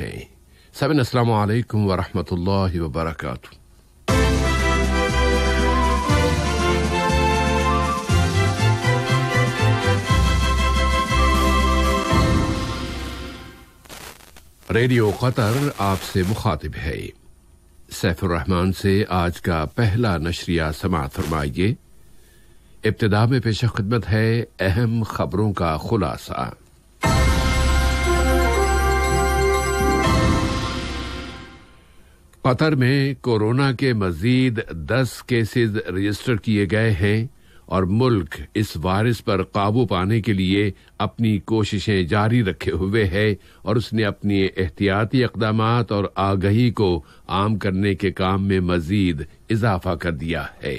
ہیں سبن، السلام علیکم ورحمۃ اللہ وبرکاتہ۔ ریڈیو قطر آپ سے مخاطب ہے۔ سیف الرحمان سے آج کا پہلا نشریہ سماعت فرمائیے۔ ابتدا میں پیش خدمت ہے اہم خبروں کا خلاصہ۔ قطر میں کورونا کے مزید دس کیسز رجسٹر کیے گئے ہیں اور ملک اس وائرس پر قابو پانے کے لیے اپنی کوششیں جاری رکھے ہوئے ہے اور اس نے اپنی احتیاطی اقدامات اور آگہی کو عام کرنے کے کام میں مزید اضافہ کر دیا ہے۔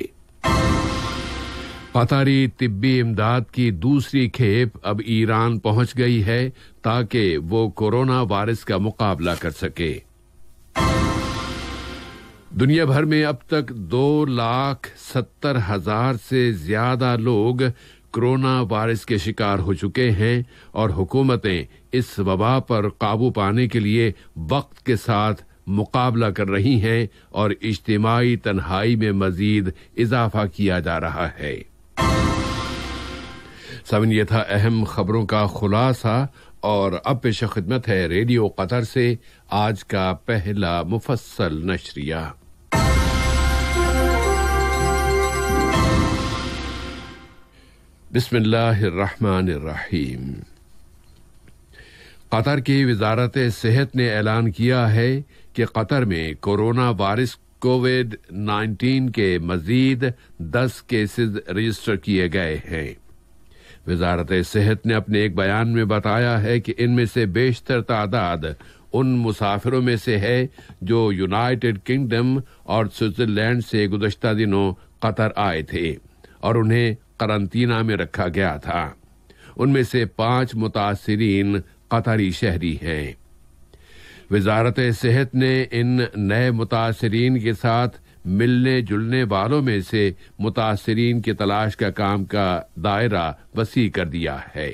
قطاری طبی امداد کی دوسری کھیپ اب ایران پہنچ گئی ہے تاکہ وہ کورونا وائرس کا مقابلہ کر سکے۔ دنیا بھر میں اب تک دو لاکھ ستر ہزار سے زیادہ لوگ کرونا وائرس کے شکار ہو چکے ہیں اور حکومتیں اس وبا پر قابو پانے کے لیے وقت کے ساتھ مقابلہ کر رہی ہیں اور اجتماعی تنہائی میں مزید اضافہ کیا جا رہا ہے۔ سمن یہ تھا اہم خبروں کا خلاصہ اور اب پیش خدمت ہے ریڈیو قطر سے آج کا پہلا مفصل نشریہ۔ بسم اللہ الرحمن الرحیم۔ قطر کی وزارت صحت نے اعلان کیا ہے کہ قطر میں کورونا وائرس کووڈ نائنٹین کے مزید دس کیسز رجسٹر کیے گئے ہیں۔ وزارت صحت نے اپنے ایک بیان میں بتایا ہے کہ ان میں سے بیشتر تعداد ان مسافروں میں سے ہے جو یونائٹڈ کنگڈم اور سوئٹزرلینڈ سے گزشتہ دنوں قطر آئے تھے اور انہیں قرنطینہ میں رکھا گیا تھا۔ ان میں سے پانچ متاثرین قطری شہری ہیں۔ وزارت صحت نے ان نئے متاثرین کے ساتھ ملنے جلنے والوں میں سے متاثرین کی تلاش کا کام کا دائرہ وسیع کر دیا ہے۔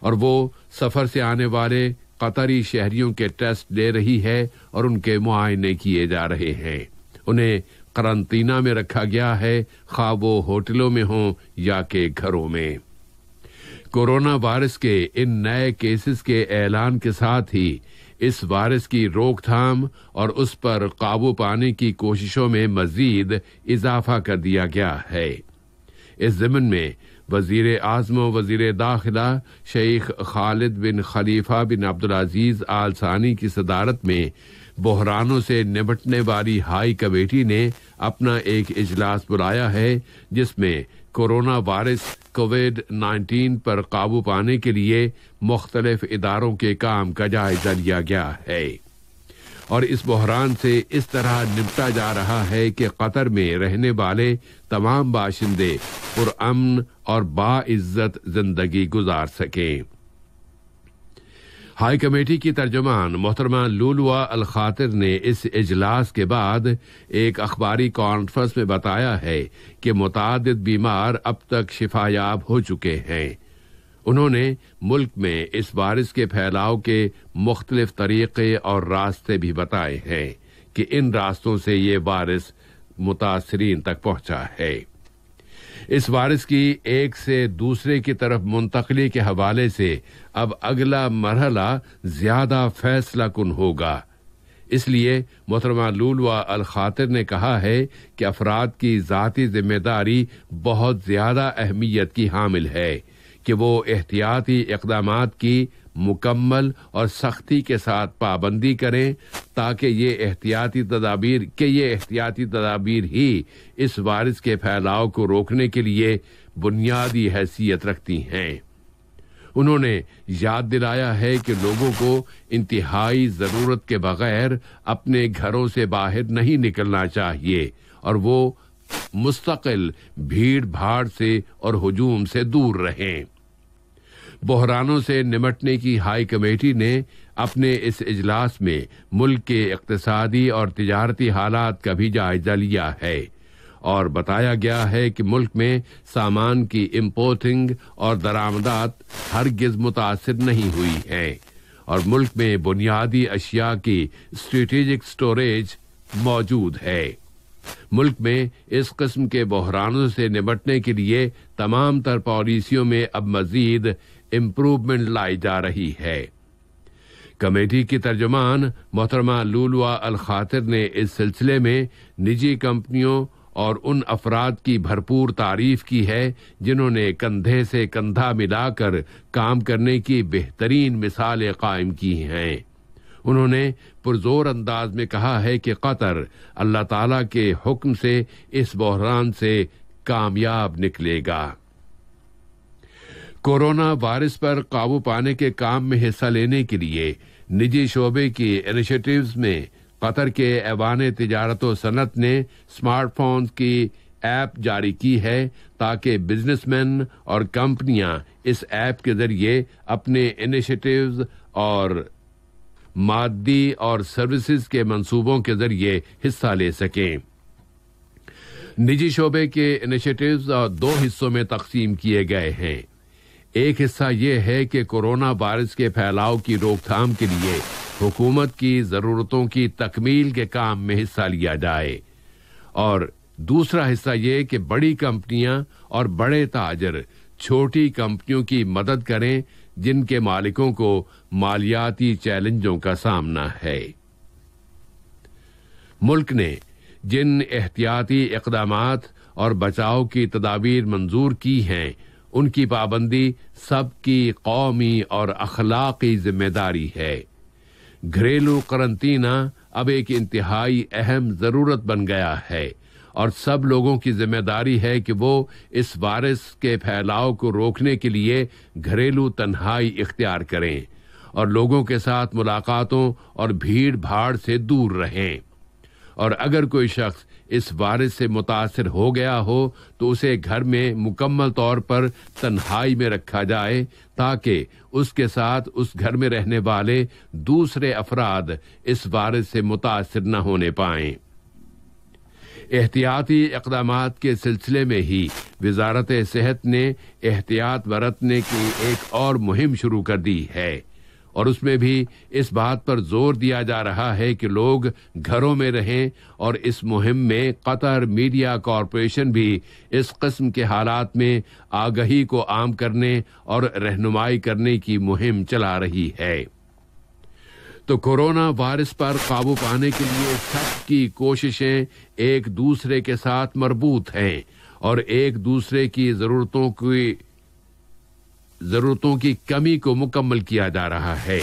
اور وہ سفر سے آنے والے قطری شہریوں کے ٹیسٹ لے رہی ہے اور ان کے معائنے کیے جا رہے ہیں۔ انہیں قرنطینہ میں رکھا گیا ہے، خواہ وہ ہوٹلوں میں ہوں یا کہ گھروں میں۔ کورونا وائرس کے ان نئے کیسز کے اعلان کے ساتھ ہی اس وائرس کی روک تھام اور اس پر قابو پانے کی کوششوں میں مزید اضافہ کر دیا گیا ہے۔ اس ضمن میں وزیر اعظم و وزیر داخلہ شیخ خالد بن خلیفہ بن عبدالعزیز آل ثانی کی صدارت میں بحرانوں سے نمٹنے والی ہائی کمیٹی نے اپنا ایک اجلاس بلایا ہے، جس میں کورونا وائرس کووڈ نائنٹین پر قابو پانے کے لیے مختلف اداروں کے کام کا جائزہ لیا گیا ہے۔ اور اس بحران سے اس طرح نپٹا جا رہا ہے کہ قطر میں رہنے والے تمام باشندے پرامن اور باعزت زندگی گزار سکیں۔ ہائی کمیٹی کی ترجمان محترمہ لولوا الخاطر نے اس اجلاس کے بعد ایک اخباری کانفرنس میں بتایا ہے کہ متعدد بیمار اب تک شفا یاب ہو چکے ہیں۔ انہوں نے ملک میں اس وائرس کے پھیلاؤ کے مختلف طریقے اور راستے بھی بتائے ہیں کہ ان راستوں سے یہ وائرس متاثرین تک پہنچا ہے۔ اس وائرس کی ایک سے دوسرے کی طرف منتقلی کے حوالے سے اب اگلا مرحلہ زیادہ فیصلہ کن ہوگا۔ اس لیے محترمہ لولوا الخاطر نے کہا ہے کہ افراد کی ذاتی ذمہ داری بہت زیادہ اہمیت کی حامل ہے کہ وہ احتیاطی اقدامات کی مکمل اور سختی کے ساتھ پابندی کریں تاکہ یہ احتیاطی تدابیر کہ یہ احتیاطی تدابیر ہی اس وائرس کے پھیلاؤ کو روکنے کے لیے بنیادی حیثیت رکھتی ہیں۔ انہوں نے یاد دلایا ہے کہ لوگوں کو انتہائی ضرورت کے بغیر اپنے گھروں سے باہر نہیں نکلنا چاہیے اور وہ مستقل بھیڑ بھاڑ سے اور ہجوم سے دور رہیں۔ بحرانوں سے نمٹنے کی ہائی کمیٹی نے اپنے اس اجلاس میں ملک کے اقتصادی اور تجارتی حالات کا بھی جائزہ لیا ہے اور بتایا گیا ہے کہ ملک میں سامان کی امپورٹنگ اور درآمدات ہرگز متاثر نہیں ہوئی ہے اور ملک میں بنیادی اشیاء کی اسٹریٹجک سٹوریج موجود ہے۔ ملک میں اس قسم کے بحرانوں سے نمٹنے کے لیے تمام تر پالیسیوں میں اب مزید امپروومنٹ لائی جا رہی ہے۔ کمیٹی کی ترجمان محترمہ لولوا الخاطر نے اس سلسلے میں نجی کمپنیوں اور ان افراد کی بھرپور تعریف کی ہے، جنہوں نے کندھے سے کندھا ملا کر کام کرنے کی بہترین مثالیں قائم کی ہیں۔ انہوں نے پرزور انداز میں کہا ہے کہ قطر اللہ تعالی کے حکم سے اس بحران سے کامیاب نکلے گا۔ کورونا وائرس پر قابو پانے کے کام میں حصہ لینے کے لیے نجی شعبے کی انیشیٹوز میں قطر کے ایوان تجارت و صنعت نے اسمارٹ فون کی ایپ جاری کی ہے تاکہ بزنس مین اور کمپنیاں اس ایپ کے ذریعے اپنے انیشیٹوز اور مادی اور سروسز کے منصوبوں کے ذریعے حصہ لے سکیں۔ نجی شعبے کے انیشیٹوز دو حصوں میں تقسیم کیے گئے ہیں۔ ایک حصہ یہ ہے کہ کورونا وائرس کے پھیلاؤ کی روک تھام کے لیے حکومت کی ضرورتوں کی تکمیل کے کام میں حصہ لیا جائے۔ اور دوسرا حصہ یہ کہ بڑی کمپنیاں اور بڑے تاجر چھوٹی کمپنیوں کی مدد کریں جن کے مالکوں کو مالیاتی چیلنجوں کا سامنا ہے۔ ملک نے جن احتیاطی اقدامات اور بچاؤ کی تدابیر منظور کی ہیں ان کی پابندی سب کی قومی اور اخلاقی ذمہ داری ہے۔ گھریلو قرنطینہ اب ایک انتہائی اہم ضرورت بن گیا ہے اور سب لوگوں کی ذمہ داری ہے کہ وہ اس وائرس کے پھیلاؤ کو روکنے کے لیے گھریلو تنہائی اختیار کریں اور لوگوں کے ساتھ ملاقاتوں اور بھیڑ بھاڑ سے دور رہیں۔ اور اگر کوئی شخص اس وائرس سے متاثر ہو گیا ہو تو اسے گھر میں مکمل طور پر تنہائی میں رکھا جائے تاکہ اس کے ساتھ اس گھر میں رہنے والے دوسرے افراد اس وائرس سے متاثر نہ ہونے پائیں۔ احتیاطی اقدامات کے سلسلے میں ہی وزارت صحت نے احتیاط برتنے کی ایک اور مہم شروع کر دی ہے۔ اور اس میں بھی اس بات پر زور دیا جا رہا ہے کہ لوگ گھروں میں رہیں اور اس مہم میں قطر میڈیا کارپوریشن بھی اس قسم کے حالات میں آگہی کو عام کرنے اور رہنمائی کرنے کی مہم چلا رہی ہے۔ تو کورونا وائرس پر قابو پانے کے لیے سب کی کوششیں ایک دوسرے کے ساتھ مربوط ہیں اور ایک دوسرے کی ضرورتوں کی ضرورتوں کی کمی کو مکمل کیا جا رہا ہے۔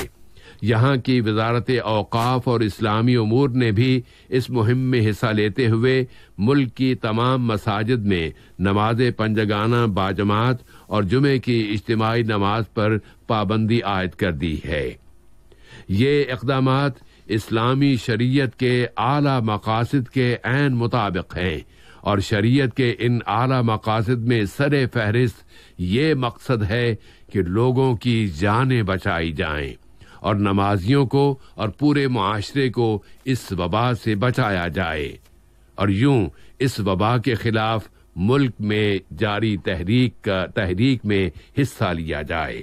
یہاں کی وزارت اوقاف اور اسلامی امور نے بھی اس مہم میں حصہ لیتے ہوئے ملک کی تمام مساجد میں نماز پنجگانہ باجماعت اور جمعے کی اجتماعی نماز پر پابندی عائد کر دی ہے۔ یہ اقدامات اسلامی شریعت کے اعلی مقاصد کے عین مطابق ہیں۔ اور شریعت کے ان اعلی مقاصد میں سر فہرست یہ مقصد ہے کہ لوگوں کی جانیں بچائی جائیں اور نمازیوں کو اور پورے معاشرے کو اس وبا سے بچایا جائے اور یوں اس وبا کے خلاف ملک میں جاری تحریک کا تحریک میں حصہ لیا جائے۔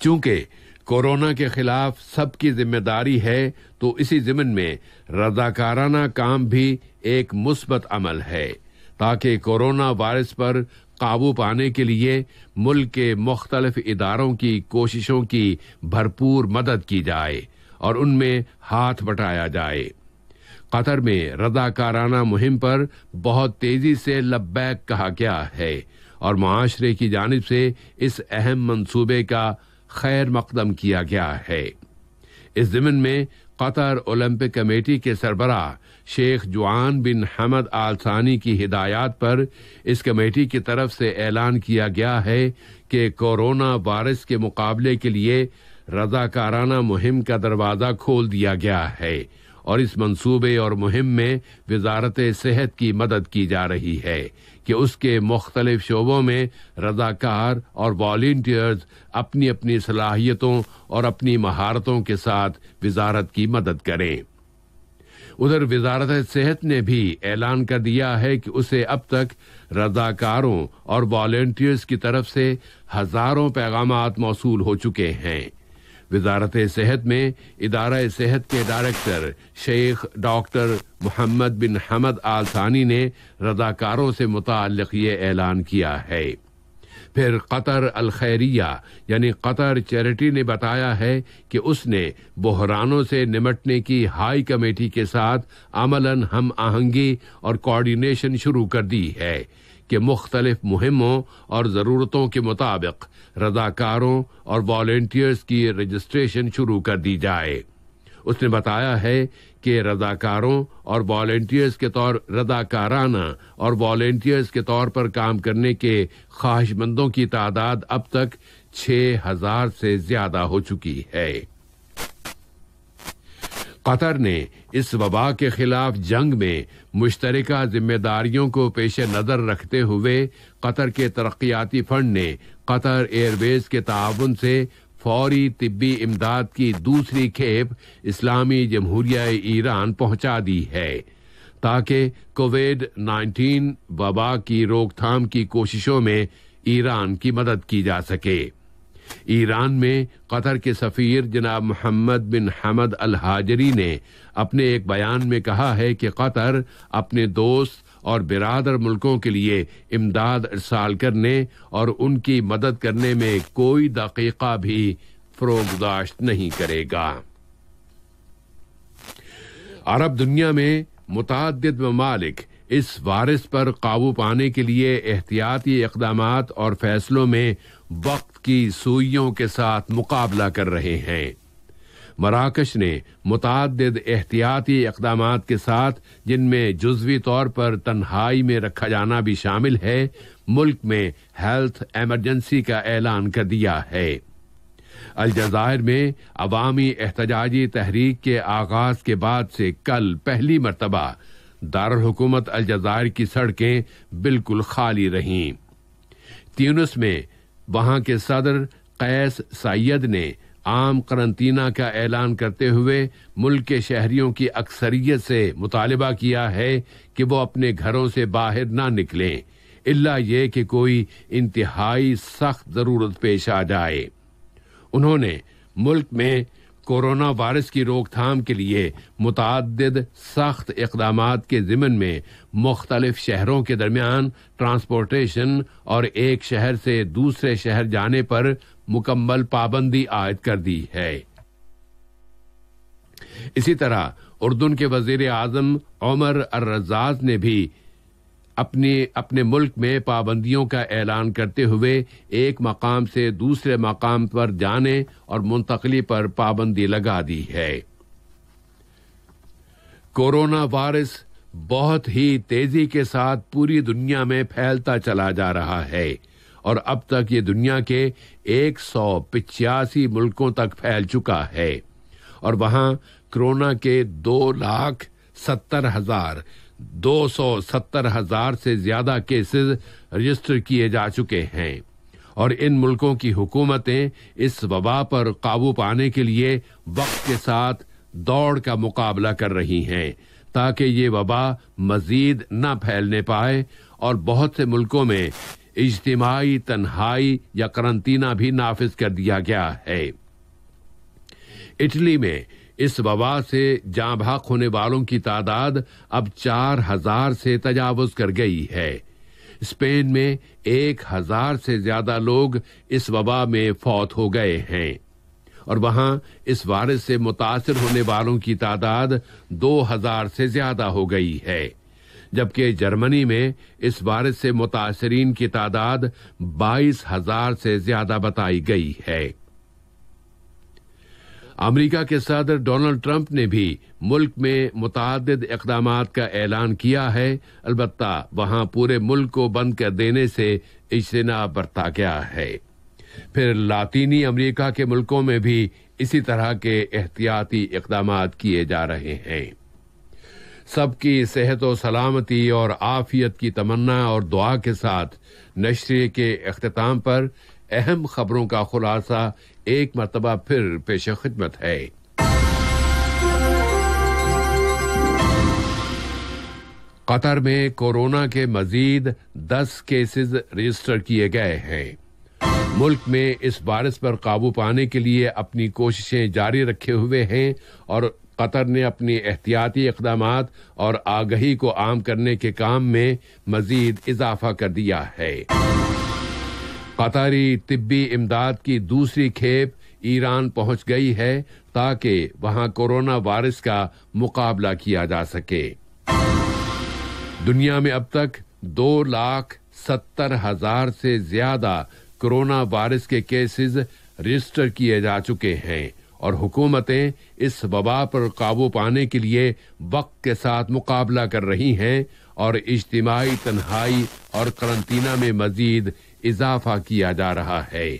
چونکہ کورونا کے خلاف سب کی ذمہ داری ہے تو اسی ضمن میں رضاکارانہ کام بھی ایک مثبت عمل ہے تاکہ کورونا وائرس پر قابو پانے کے لیے ملک کے مختلف اداروں کی کوششوں کی بھرپور مدد کی جائے اور ان میں ہاتھ بٹایا جائے۔ قطر میں رضاکارانہ مہم پر بہت تیزی سے لبیک کہا گیا ہے اور معاشرے کی جانب سے اس اہم منصوبے کا خیر مقدم کیا گیا ہے۔ اس زمن میں قطر اولمپک کمیٹی کے سربراہ شیخ جوان بن حمد آل ثانی کی ہدایات پر اس کمیٹی کی طرف سے اعلان کیا گیا ہے کہ کورونا وائرس کے مقابلے کے لیے رضاکارانہ مہم کا دروازہ کھول دیا گیا ہے اور اس منصوبے اور مہم میں وزارت صحت کی مدد کی جا رہی ہے کہ اس کے مختلف شعبوں میں رضاکار اور والنٹیئرز اپنی اپنی صلاحیتوں اور اپنی مہارتوں کے ساتھ وزارت کی مدد کریں۔ ادھر وزارت صحت نے بھی اعلان کر دیا ہے کہ اسے اب تک رضاکاروں اور والنٹیئرز کی طرف سے ہزاروں پیغامات موصول ہو چکے ہیں۔ وزارت صحت میں ادارہ صحت کے ڈائریکٹر شیخ ڈاکٹر محمد بن حمد آل ثانی نے رضاکاروں سے متعلق یہ اعلان کیا ہے۔ پھر قطر الخیریہ یعنی قطر چیریٹی نے بتایا ہے کہ اس نے بحرانوں سے نمٹنے کی ہائی کمیٹی کے ساتھ عملاً ہم آہنگی اور کوارڈینیشن شروع کر دی ہے کہ مختلف مہموں اور ضرورتوں کے مطابق رضاکاروں اور والنٹیئرز کی رجسٹریشن شروع کر دی جائے۔ اس نے بتایا ہے کہ رضاکاروں اور والنٹیئرز کے طور رضاکارانہ اور والنٹیئرز کے طور پر کام کرنے کے خواہش مندوں کی تعداد اب تک چھ ہزار سے زیادہ ہو چکی ہے۔ قطر نے اس وبا کے خلاف جنگ میں مشترکہ ذمہ داریوں کو پیش نظر رکھتے ہوئے قطر کے ترقیاتی فنڈ نے قطر ایئر ویز کے تعاون سے فوری طبی امداد کی دوسری کھیپ اسلامی جمہوریہ ایران پہنچا دی ہے تاکہ کووڈ نائنٹین وبا کی روک تھام کی کوششوں میں ایران کی مدد کی جا سکے۔ ایران میں قطر کے سفیر جناب محمد بن حمد الحاجری نے اپنے ایک بیان میں کہا ہے کہ قطر اپنے دوست اور برادر ملکوں کے لیے امداد ارسال کرنے اور ان کی مدد کرنے میں کوئی دقیقہ بھی فروغداشت نہیں کرے گا۔ عرب دنیا میں متعدد ممالک اس وارث پر قابو پانے کے لیے احتیاطی اقدامات اور فیصلوں میں وقت کی سوئیوں کے ساتھ مقابلہ کر رہے ہیں۔ مراکش نے متعدد احتیاطی اقدامات کے ساتھ جن میں جزوی طور پر تنہائی میں رکھا جانا بھی شامل ہے، ملک میں ہیلتھ ایمرجنسی کا اعلان کر دیا ہے۔ الجزائر میں عوامی احتجاجی تحریک کے آغاز کے بعد سے کل پہلی مرتبہ دارالحکومت الجزائر کی سڑکیں بالکل خالی رہیں۔ تیونس میں وہاں کے صدر قیس سید نے عام قرنطینہ کا اعلان کرتے ہوئے ملک کے شہریوں کی اکثریت سے مطالبہ کیا ہے کہ وہ اپنے گھروں سے باہر نہ نکلیں۔ اللہ یہ کہ کوئی انتہائی سخت ضرورت پیش آ جائے۔ انہوں نے ملک میں کورونا وائرس کی روک تھام کے لیے متعدد سخت اقدامات کے ضمن میں مختلف شہروں کے درمیان ٹرانسپورٹیشن اور ایک شہر سے دوسرے شہر جانے پر مکمل پابندی عائد کر دی ہے۔ اسی طرح اردن کے وزیر اعظم عمر الرزاز نے بھی اپنے اپنے ملک میں پابندیوں کا اعلان کرتے ہوئے ایک مقام سے دوسرے مقام پر جانے اور منتقلی پر پابندی لگا دی ہے۔ کورونا وائرس بہت ہی تیزی کے ساتھ پوری دنیا میں پھیلتا چلا جا رہا ہے۔ اور اب تک یہ دنیا کے ایک سو پچاسی ملکوں تک پھیل چکا ہے۔ اور وہاں کرونا کے دو لاکھ ستر ہزار، دو سو ستر ہزار سے زیادہ کیسز رجسٹر کیے جا چکے ہیں۔ اور ان ملکوں کی حکومتیں اس وبا پر قابو پانے کے لیے وقت کے ساتھ دوڑ کا مقابلہ کر رہی ہیں تاکہ یہ وبا مزید نہ پھیلنے پائے اور بہت سے ملکوں میں اجتماعی تنہائی یا کرنطینہ بھی نافذ کر دیا گیا ہے۔ اٹلی میں اس وبا سے جاں بھاگ ہونے والوں کی تعداد اب چار ہزار سے تجاوز کر گئی ہے۔ اسپین میں ایک ہزار سے زیادہ لوگ اس وبا میں فوت ہو گئے ہیں۔ اور وہاں اس وائرس سے متاثر ہونے والوں کی تعداد دو ہزار سے زیادہ ہو گئی ہے۔ جبکہ جرمنی میں اس وائرس سے متاثرین کی تعداد بائیس ہزار سے زیادہ بتائی گئی ہے۔ امریکہ کے صدر ڈونلڈ ٹرمپ نے بھی ملک میں متعدد اقدامات کا اعلان کیا ہے۔ البتہ وہاں پورے ملک کو بند کر دینے سے اجتناب برتا گیا ہے۔ پھر لاطینی امریکہ کے ملکوں میں بھی اسی طرح کے احتیاطی اقدامات کیے جا رہے ہیں۔ سب کی صحت و سلامتی اور آفیت کی تمنا اور دعا کے ساتھ نشریے کے اختتام پر اہم خبروں کا خلاصہ ایک مرتبہ پھر پیش خدمت ہے۔ قطر میں کورونا کے مزید دس کیسز رجسٹر کیے گئے ہیں۔ ملک میں اس وائرس پر قابو پانے کے لیے اپنی کوششیں جاری رکھے ہوئے ہیں اور قطر نے اپنی احتیاطی اقدامات اور آگہی کو عام کرنے کے کام میں مزید اضافہ کر دیا ہے۔ قطری طبی امداد کی دوسری کھیپ ایران پہنچ گئی ہے تاکہ وہاں کورونا وائرس کا مقابلہ کیا جا سکے۔ دنیا میں اب تک دو لاکھ ستر ہزار سے زیادہ کورونا وائرس کے کیسز رجسٹر کیے جا چکے ہیں۔ اور حکومتیں اس وبا پر قابو پانے کے لیے وقت کے ساتھ مقابلہ کر رہی ہیں اور اجتماعی تنہائی اور کرنطینہ میں مزید اضافہ کیا جا رہا ہے۔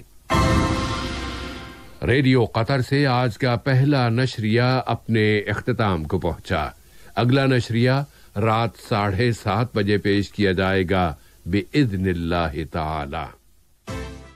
ریڈیو قطر سے آج کا پہلا نشریہ اپنے اختتام کو پہنچا۔ اگلا نشریہ رات ساڑھے سات بجے پیش کیا جائے گا بے اللہ تعالی۔